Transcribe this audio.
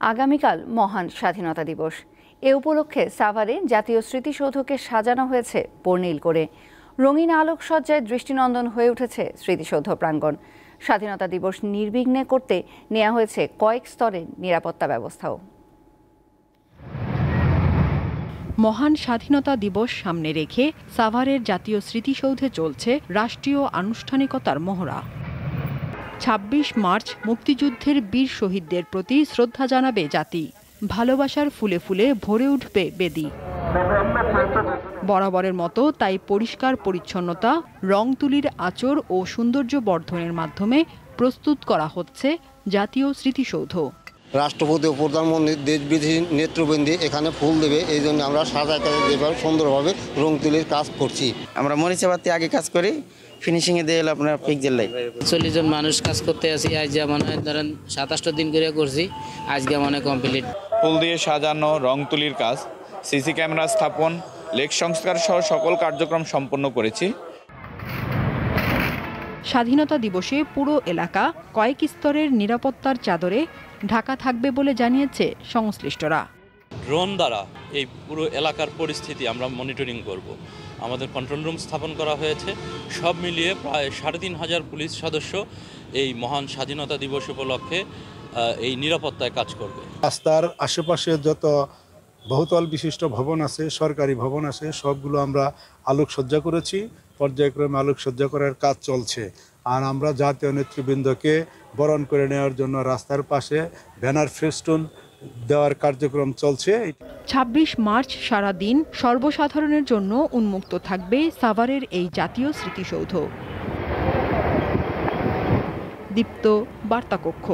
আগামীকাল মহান স্বাধীনতা দিবস। এ উপলক্ষে সাভারে জাতীয় স্মৃতিসৌধকে সাজানো হয়েছে বর্ণিল করে। রঙিন আলোকসজ্জায় দৃষ্টিনন্দন হয়ে উঠেছে স্মৃতিসৌধ প্রাঙ্গণ। স্বাধীনতা দিবস নির্বিঘ্নে করতে নেওয়া হয়েছে কয়েক স্তরের নিরাপত্তা ব্যবস্থাও। মহান স্বাধীনতা দিবস সামনে রেখে সাভারের জাতীয় স্মৃতিসৌধে চলছে রাষ্ট্রীয় আনুষ্ঠানিকতার মহড়া। ২৬ মার্চ মুক্তিযুদ্ধের বীর শহীদদের প্রতি শ্রদ্ধা জানাবে জাতি। ভালোবাসার ফুলে ফুলে ভরে উঠবে বেদি। বরাবরের মতো তাই পরিষ্কার পরিচ্ছন্নতা রং তুলির আচর ও সৌন্দর্য বর্ধনের মাধ্যমে প্রস্তুত করা হচ্ছে জাতীয় স্মৃতিসৌধ। রাষ্ট্রপতি ও প্রধানমন্ত্রী দেশ বিদেশি নেতৃবৃন্দি এখানে ফুল দেবে। এই জন্য আমরা সাজাতে যেভাবে সুন্দরভাবে রং তুলির কাজ করছি। আমরা মরিচা বাতি আগে কাজ করি ফিনিশিংয়ে এ দিয়ে এলো আপনার পিকজেল লাইট চল্লিশ জন মানুষ কাজ করতে আসি আজ মনে হয় ধরেন সাতাশটা দিন করে করছি আজকে মনে কমপ্লিট ফুল দিয়ে সাজানো রং তুলির কাজ সিসি ক্যামেরা স্থাপন লেক সংস্কার সহ সকল কার্যক্রম সম্পন্ন করেছি। স্বাধীনতা দিবসে পুরো এলাকা কয়েক স্তরের নিরাপত্তার চাদরে ঢাকা থাকবে বলে জানিয়েছে সংশ্লিষ্টরা। ড্রোন দ্বারা এই পুরো এলাকার পরিস্থিতি আমরা মনিটরিং করব। আমাদের কন্ট্রোল রুম স্থাপন করা হয়েছে। সব মিলিয়ে প্রায় সাড়ে তিন হাজার পুলিশ সদস্য এই মহান স্বাধীনতা দিবস উপলক্ষে এই নিরাপত্তায় কাজ করবে। রাস্তার আশেপাশে যত বহুতল বিশিষ্ট ভবন আছে সরকারি ভবন আছে সবগুলো আমরা আলোকসজ্জা করেছি। পর্যায়ক্রমে আলোকসজ্জা করার কাজ চলছে। আর আমরা জাতীয় নেতৃবৃন্দকে বরণ করে নেওয়ার জন্য রাস্তার পাশে ব্যানার ফেস্টুন দেওয়ার কার্যক্রম চলছে। ২৬ মার্চ সারা দিন সর্বসাধারণের জন্য উন্মুক্ত থাকবে সাভারের এই জাতীয় স্মৃতিসৌধ। দীপ্ত, বার্তাকক্ষ।